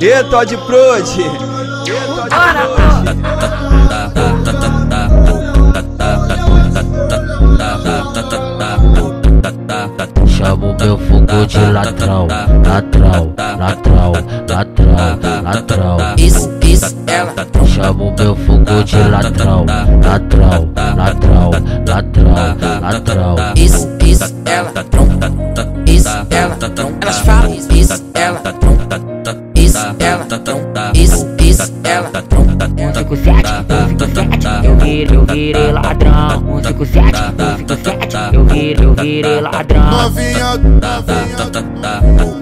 E Todd Prod. Chamo meu fogo de ladrão, ladrão, ladrão, ladrão, ladrão. Isso, isso, ela Chamo meu fogo de ladrão, ladrão, ladrão, ladrão, ladrão. Isso, isso, ela Isso, ela Elas falam isso, Isso, isso, ela tronca 157, 157, eu virei, eu virei ladrão. 157, 157, eu virei, eu virei ladrão. Novinha, novinha,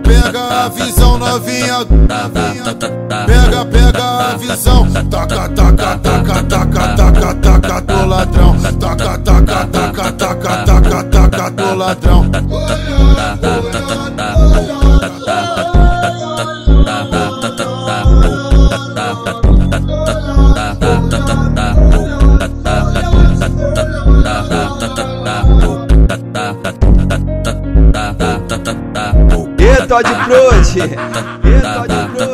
pega a visão, novinha, pega, pega a visão, taca, taca, taca, taca, taca, taca do ladrão, taca, taca, taca, taca, taca, taca do ladrão. E Todd Cruz. E Todd Cruz.